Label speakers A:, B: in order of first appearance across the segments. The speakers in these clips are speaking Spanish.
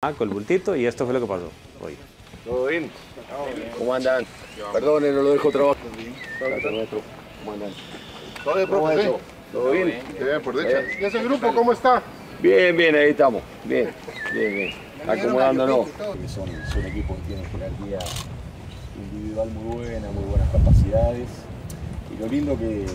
A: Ah, con el bultito y esto fue lo que pasó hoy.
B: ¿Todo bien? ¿Cómo andan? Perdón, no lo dejo trabajo. ¿Cómo andan?
C: ¿Todo bien, profe?
B: ¿Todo bien?
C: Bien, por dicha. ¿Y ese grupo cómo está?
B: Bien, bien, ahí estamos. Bien, bien, bien. Acomodándonos. Son, son equipos que tienen jerarquía individual muy buena, muy buenas capacidades. Y lo lindo que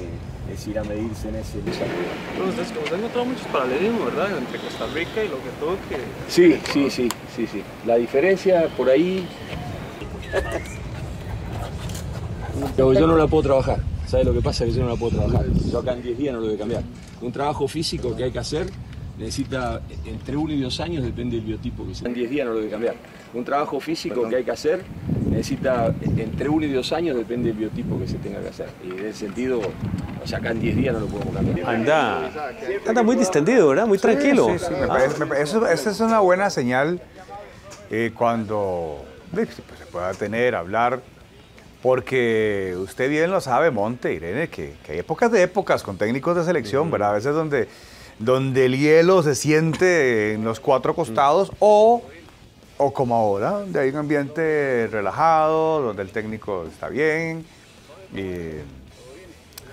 B: es ir a medirse en ese lugar.
D: Ustedes han encontrado muchos paralelismos, ¿verdad? Entre Costa Rica y lo que tuvo que...
B: Sí, sí, sí, sí, sí. La diferencia por ahí... Yo, yo no la puedo trabajar. ¿Sabes lo que pasa? Que yo no la puedo trabajar. Yo acá en 10 días no lo voy a cambiar. Un trabajo físico que hay que hacer necesita entre uno y dos años, depende del biotipo que sea. En 10 días no lo voy a cambiar. Un trabajo físico que hay que hacer necesita entre uno y dos años, depende del biotipo que se tenga que hacer. Y en ese sentido, o sea, acá en 10 días no lo podemos cambiar.
A: Anda, anda muy distendido, ¿verdad? Muy tranquilo.
E: Sí, sí, me parece- me parece- eso, esa es una buena señal eh, cuando pues, se pueda tener, hablar, porque usted bien lo sabe, Monte, Irene, que, que hay épocas de épocas con técnicos de selección, ¿verdad? A veces donde, donde el hielo se siente en los cuatro costados o, o como ahora, donde hay un ambiente relajado, donde el técnico está bien. y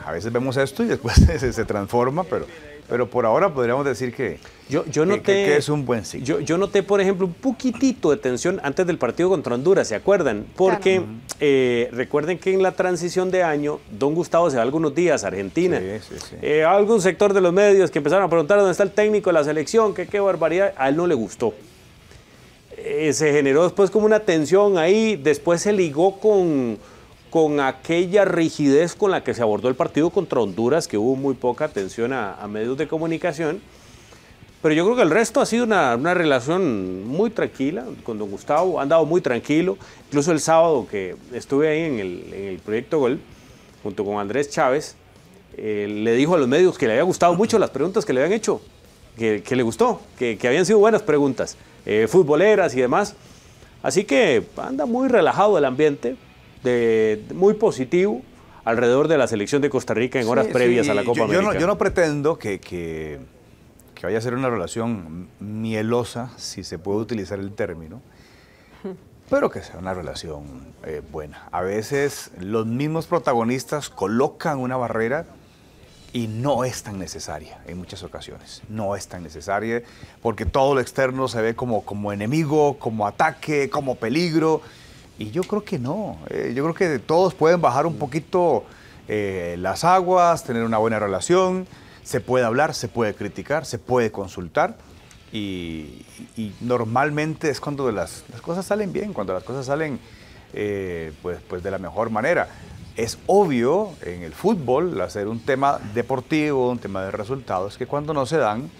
E: a veces vemos esto y después se, se transforma, pero, pero por ahora podríamos decir que,
A: Yo, yo noté,
E: que- que es un buen signo.
A: Yo, yo noté, por ejemplo, un poquitito de tensión antes del partido contra Honduras, ¿se acuerdan? Porque eh, recuerden que en la transición de año, don Gustavo se va algunos días a Argentina.
E: Sí, sí, sí.
A: Eh, algún sector de los medios que empezaron a preguntar dónde está el técnico de la selección, que qué barbaridad, a él no le gustó. Eh, se generó después como una tensión ahí, después se ligó con, con aquella rigidez con la que se abordó el partido contra Honduras, que hubo muy poca atención a, a medios de comunicación. Pero yo creo que el resto ha sido una, una relación muy tranquila con don Gustavo, ha andado muy tranquilo. Incluso el sábado que estuve ahí en el, en el Proyecto Gol, junto con Andrés Chávez, eh, le dijo a los medios que le había gustado mucho las preguntas que le habían hecho, que, que le gustó, que, que habían sido buenas preguntas, eh, futboleras y demás. Así que anda muy relajado el ambiente, de, muy positivo alrededor de la selección de Costa Rica en horas
E: Sí,
A: previas
E: sí,
A: a la Copa
E: yo, yo
A: América.
E: no, yo no pretendo que, que- que vaya a ser una relación mielosa, si se puede utilizar el término, pero que sea una relación eh, buena. A veces los mismos protagonistas colocan una barrera y no es tan necesaria en muchas ocasiones. No es tan necesaria porque todo lo externo se ve como, como enemigo, como ataque, como peligro. Y yo creo que no. Eh, yo creo que todos pueden bajar un poquito eh, las aguas, tener una buena relación. Se puede hablar, se puede criticar, se puede consultar. Y, normalmente es cuando las, las cosas salen bien, cuando las cosas salen eh, pues, pues de la mejor manera. Es obvio en el fútbol, hacer un tema deportivo, un tema de resultados, que cuando no se dan,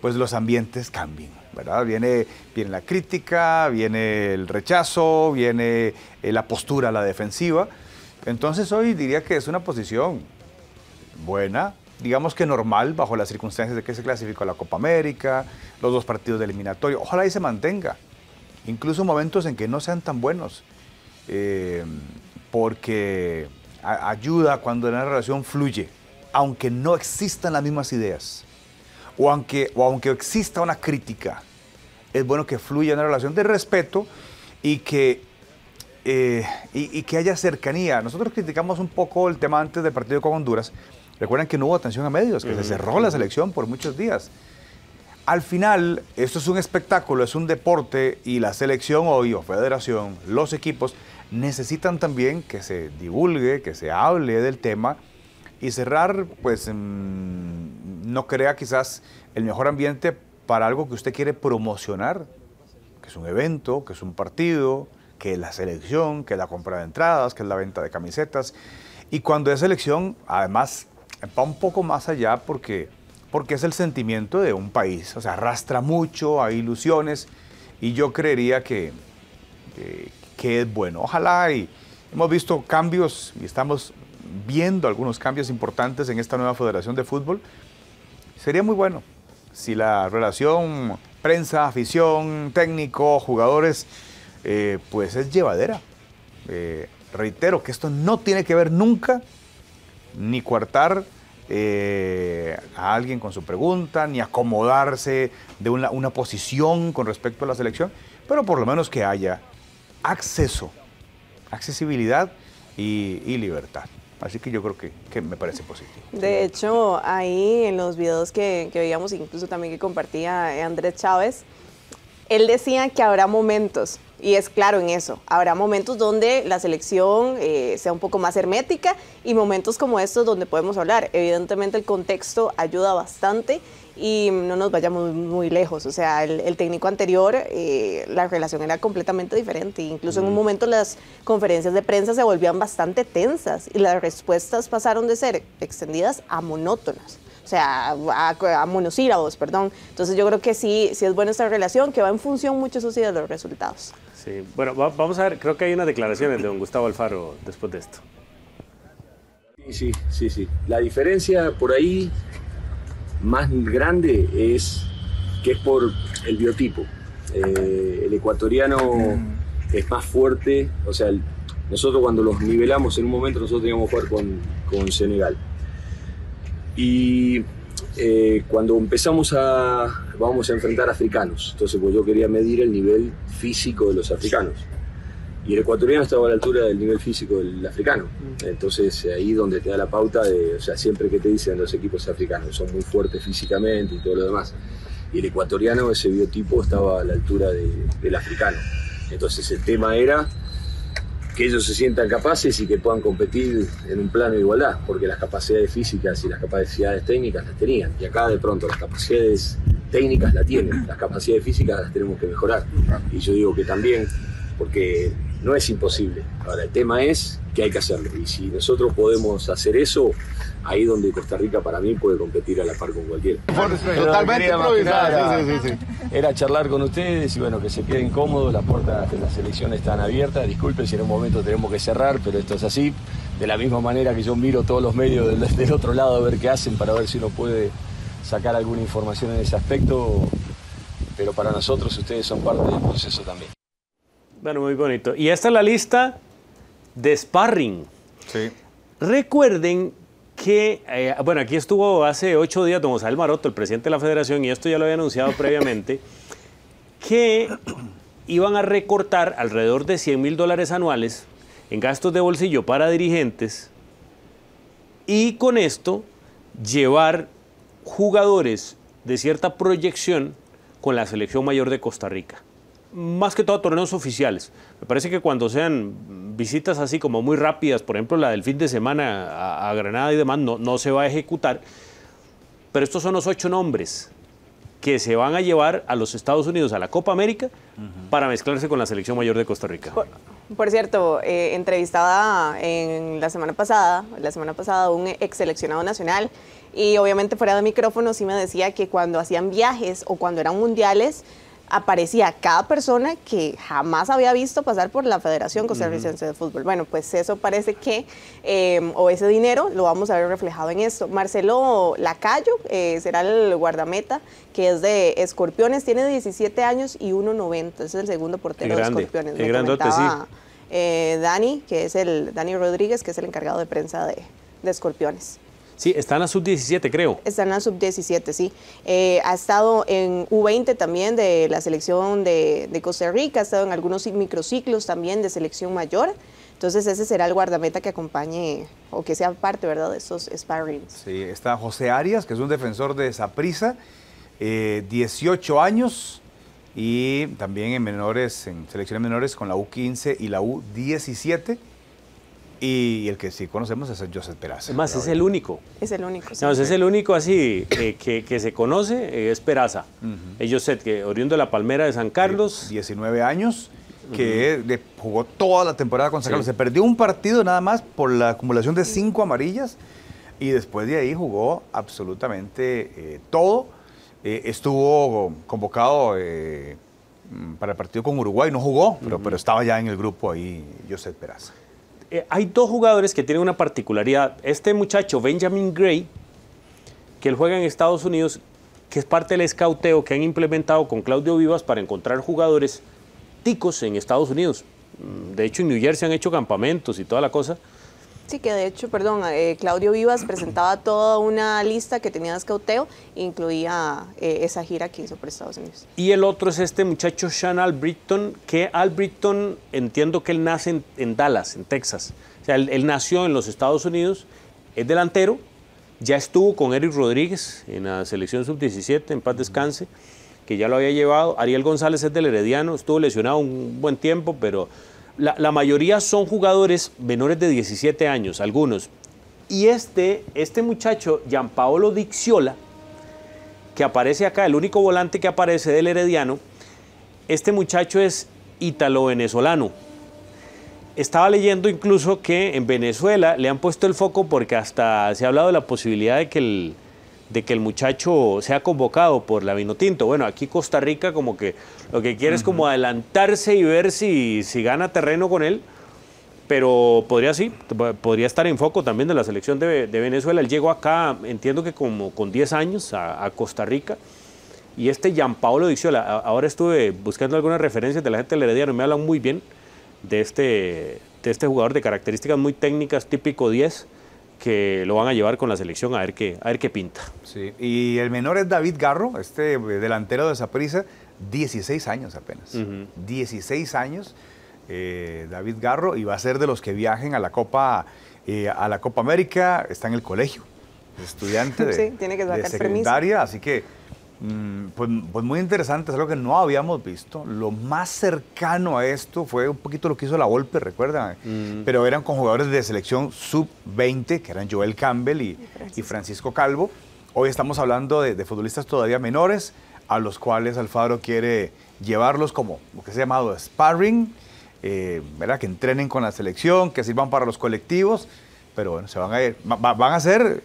E: pues los ambientes cambian, ¿verdad? Viene, viene la crítica, viene el rechazo, viene eh, la postura la defensiva. Entonces hoy diría que es una posición buena, digamos que normal bajo las circunstancias de que se clasificó a la Copa América, los dos partidos de eliminatorio. Ojalá y se mantenga, incluso momentos en que no sean tan buenos, eh, porque ayuda cuando una relación fluye, aunque no existan las mismas ideas, o aunque, o aunque exista una crítica, es bueno que fluya una relación de respeto y que eh, y, y que haya cercanía. Nosotros criticamos un poco el tema antes del partido con Honduras. Recuerdan que no hubo atención a medios, que se cerró la selección por muchos días. Al final, esto es un espectáculo, es un deporte y la selección hoy, o federación, los equipos, necesitan también que se divulgue, que se hable del tema y cerrar, pues, mm, no crea quizás el mejor ambiente para algo que usted quiere promocionar, que es un evento, que es un partido, que es la selección, que es la compra de entradas, que es la venta de camisetas. Y cuando es selección, además, va un poco más allá porque, porque es el sentimiento de un país. O sea, arrastra mucho, hay ilusiones y yo creería que, que, es bueno. Ojalá y hemos visto cambios y estamos viendo algunos cambios importantes en esta nueva Federación de Fútbol. Sería muy bueno si la relación prensa, afición, técnico, jugadores, eh, pues es llevadera. Eh, reitero que esto no tiene que ver nunca ni coartar eh, a alguien con su pregunta, ni acomodarse de una posición con respecto a la selección, pero por lo menos que haya acceso, accesibilidad y, libertad. Así que yo creo que, que me parece positivo.
F: De hecho, ahí en los videos que, que veíamos, incluso también que compartía Andrés Chávez, él decía que habrá momentos, y es claro en eso, habrá momentos donde la selección eh, sea un poco más hermética y momentos como estos donde podemos hablar. Evidentemente el contexto ayuda bastante y no nos vayamos muy lejos. O sea, el, el técnico anterior, eh, la relación era completamente diferente. Incluso en un momento las conferencias de prensa se volvían bastante tensas y las respuestas pasaron de ser extendidas a monótonas. O sea, a, a monosílabos, perdón. Entonces yo creo que sí, sí es buena esta relación, que va en función mucho, eso sí, de los resultados.
A: Sí, bueno, va- vamos a ver, creo que hay unas declaraciones de don Gustavo Alfaro después de esto.
B: Sí, sí, sí, sí. La diferencia por ahí más grande es que es por el biotipo. Eh, el ecuatoriano es más fuerte, o sea, el- nosotros cuando los nivelamos en un momento nosotros teníamos que jugar con, con Senegal. Y eh, cuando empezamos a, vamos a enfrentar africanos, entonces pues yo quería medir el nivel físico de los africanos. Y el ecuatoriano estaba a la altura del nivel físico del africano. Entonces ahí donde te da la pauta de, o sea, siempre que te dicen los equipos africanos son muy fuertes físicamente y todo lo demás. Y el ecuatoriano, ese biotipo estaba a la altura de- del africano. Entonces el tema era que ellos se sientan capaces y que puedan competir en un plano de igualdad, porque las capacidades físicas y las capacidades técnicas las tenían. Y acá de pronto las capacidades técnicas las tienen, las capacidades físicas las tenemos que mejorar. Y yo digo que también, porque no es imposible. Ahora, el tema es que hay que hacerlo. Y si nosotros podemos hacer eso, ahí donde Costa Rica para mí puede competir a la par con cualquiera.
C: Totalmente improvisada.
B: nada
C: Sí, sí, sí, sí.
B: Era charlar con ustedes y bueno, que se queden cómodos, las puertas de la selección están abiertas. Disculpen si en un momento tenemos que cerrar, pero esto es así. De la misma manera que yo miro todos los medios del, del otro lado a ver qué hacen para ver si uno puede sacar alguna información en ese aspecto. Pero para nosotros ustedes son parte del proceso también.
A: Bueno, muy bonito. Y esta es la lista de sparring.
E: Sí.
A: Recuerden que, eh, bueno, aquí estuvo hace ocho días don José Maroto, el presidente de la federación, y esto ya lo había anunciado previamente, que iban a recortar alrededor de 100 mil dólares anuales en gastos de bolsillo para dirigentes y con esto llevar jugadores de cierta proyección con la selección mayor de Costa Rica. Más que todo torneos oficiales. Me parece que cuando sean visitas así como muy rápidas, por ejemplo la del fin de semana a, a Granada y demás, no, no se va a ejecutar. Pero estos son los ocho nombres que se van a llevar a los Estados Unidos a la Copa América para mezclarse con la selección mayor de Costa Rica.
F: Por, por cierto, eh, entrevistada en la semana pasada, la semana pasada un ex seleccionado nacional y obviamente fuera de micrófono sí me decía que cuando hacían viajes o cuando eran mundiales aparecía cada persona que jamás había visto pasar por la Federación Costarricense de Fútbol. Bueno, pues eso parece que, eh, o ese dinero, lo vamos a ver reflejado en esto. Marcelo Lacayo eh, será el guardameta, que es de Escorpiones, tiene 17 años y 1,90. Ese es el segundo portero
A: grande,
F: de Escorpiones.
A: qué grandote,
F: comentaba, eh, Dani, que es el Dani Rodríguez, que es el encargado de prensa de, de Escorpiones.
A: Sí, está en la sub-17 creo.
F: Está en la sub-17, sí. Eh, ha estado en U20 también de la selección de, de Costa Rica, ha estado en algunos microciclos también de selección mayor. Entonces ese será el guardameta que acompañe o que sea parte, ¿verdad?, de esos sparrings.
E: Sí, está José Arias, que es un defensor de Saprissa, 18 años y también en menores, en selecciones menores con la U15 y la U17. Y el que sí conocemos es el Joseph Peraza.
A: Es más, es el único.
F: Es el único. sí.
A: No, es el único así eh, que, que se conoce, eh, es Peraza. Ellos sé que oriundo de la Palmera de San Carlos.
E: 19 años, que jugó toda la temporada con San
A: Sí.
E: Carlos. Se perdió un partido nada más por la acumulación de cinco amarillas y después de ahí jugó absolutamente eh, todo. Eh, estuvo convocado para el partido con Uruguay, no jugó, pero, pero estaba ya en el grupo ahí José Peraza.
A: Eh, hay dos jugadores que tienen una particularidad. Este muchacho, Benjamin Gray, que él juega en Estados Unidos, que es parte del escauteo que han implementado con Claudio Vivas para encontrar jugadores ticos en Estados Unidos. Mm, De hecho, en New Jersey han hecho campamentos y toda la cosa.
F: Sí, que de hecho, perdón, eh, Claudio Vivas presentaba toda una lista que tenía de escauteo, incluía eh, esa gira que hizo por Estados Unidos.
A: Y el otro es este muchacho Sean Albritton, que Albritton entiendo que él nace en, en Dallas, en Texas. O sea, él, él nació en los Estados Unidos, es delantero, ya estuvo con Eric Rodríguez en la selección sub-17, en paz descanse, que ya lo había llevado. Ariel González es del Herediano, estuvo lesionado un buen tiempo, pero la, mayoría son jugadores menores de 17 años, algunos. Y este, este muchacho, Gianpaolo Dixiola, que aparece acá, el único volante que aparece del Herediano, este muchacho es ítalo-venezolano. Estaba leyendo incluso que en Venezuela le han puesto el foco porque hasta se ha hablado de la posibilidad de que el, de que el muchacho sea convocado por la Vinotinto. Bueno, aquí Costa Rica como que lo que quiere es como adelantarse y ver si, si gana terreno con él, pero podría sí, podría estar en foco también de la selección de, de Venezuela. Él llegó acá, entiendo que como con 10 años a, a Costa Rica. Y este Gianpaolo Dixiola, a- ahora estuve buscando algunas referencias de la gente del Herediano, me hablan muy bien de este, de este jugador de características muy técnicas, típico 10, que lo van a llevar con la selección a ver qué, a ver qué pinta.
E: Sí, y el menor es David Garro, este eh, delantero de Saprissa, 16 años apenas. 16 años, eh, David Garro, y va a ser de los que viajen a la Copa, eh, a la Copa América, está en el colegio, es estudiante de,
F: Sí, tiene que
E: de
F: sacar permiso.
E: secundaria, así que pues, pues muy interesante, es algo que no habíamos visto. Lo más cercano a esto fue un poquito lo que hizo la Volpe, recuerdan, pero eran con jugadores de selección sub-20, que eran Joel Campbell y, y Francisco Calvo. Hoy estamos hablando de, de futbolistas todavía menores, a los cuales Alfaro quiere llevarlos como lo que se ha llamado sparring, eh, ¿verdad? que entrenen con la selección, que sirvan para los colectivos, pero bueno, se van a ir, va- va- van a ser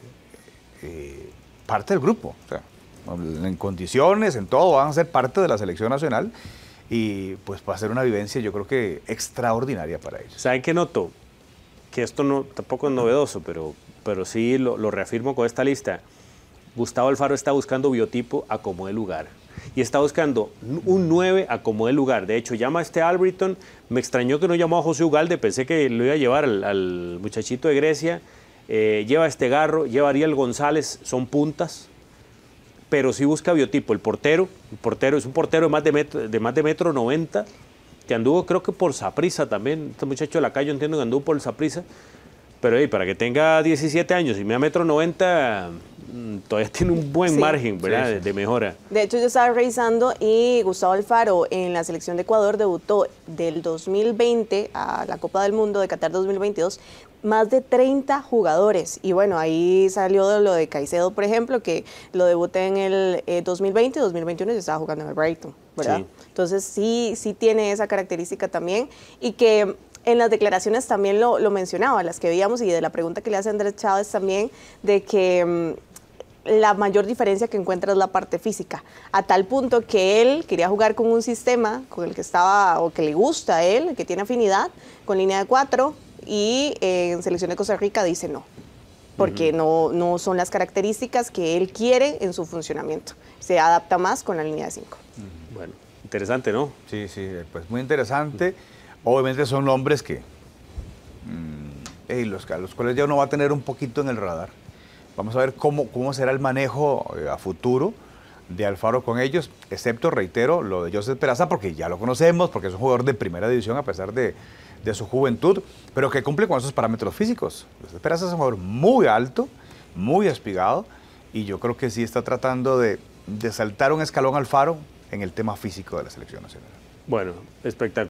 E: eh, parte del grupo, o sea, en condiciones, en todo, van a ser parte de la selección nacional y pues va a ser una vivencia yo creo que extraordinaria para ellos.
A: ¿Saben qué noto? Que esto no, tampoco es novedoso, pero, pero sí lo, reafirmo con esta lista. Gustavo Alfaro está buscando biotipo a como de lugar. Y está buscando un 9 a como de lugar. De hecho, llama a este Albriton. Me extrañó que no llamó a José Ugalde. Pensé que lo iba a llevar al, muchachito de Grecia. Eh, lleva este Garro, lleva a Ariel González. Son puntas. Pero sí busca biotipo. El portero, el portero es un portero de más de metro, de más de metro 90 que anduvo creo que por Saprisa también. Este muchacho de la calle yo entiendo que anduvo por Saprisa. Pero hey, para que tenga 17 años y mida metro 90, mm, todavía tiene un buen
F: Sí.
A: margen, ¿verdad?
E: Sí, sí.
A: De, de mejora.
F: De hecho, yo estaba revisando y Gustavo Alfaro en la selección de Ecuador debutó del 2020 a la Copa del Mundo de Qatar 2022 más de 30 jugadores. Y bueno, ahí salió de lo de Caicedo, por ejemplo, que lo debuté en el eh, 2020 y 2021 y estaba jugando en el Brighton, ¿verdad?
A: Sí.
F: Entonces sí, sí tiene esa característica también y que en las declaraciones también lo, lo mencionaba, las que veíamos y de la pregunta que le hace Andrés Chávez también, de que mm, la mayor diferencia que encuentra es la parte física, a tal punto que él quería jugar con un sistema con el que estaba o que le gusta a él, que tiene afinidad, con línea de cuatro y eh, en selección de Costa Rica dice no, porque no, no son las características que él quiere en su funcionamiento. Se adapta más con la línea de cinco.
A: Bueno, interesante, ¿no?
E: Sí, sí, pues muy interesante. Obviamente son nombres que, mm, ey, los, a los cuales ya uno va a tener un poquito en el radar. Vamos a ver cómo, cómo será el manejo eh, a futuro de Alfaro con ellos, excepto, reitero, lo de Joseph Peraza, porque ya lo conocemos, porque es un jugador de primera división a pesar de, de su juventud, pero que cumple con esos parámetros físicos. Joseph Peraza es un jugador muy alto, muy espigado, y yo creo que sí está tratando de, de saltar un escalón Alfaro en el tema físico de la selección nacional.
A: Bueno, espectacular.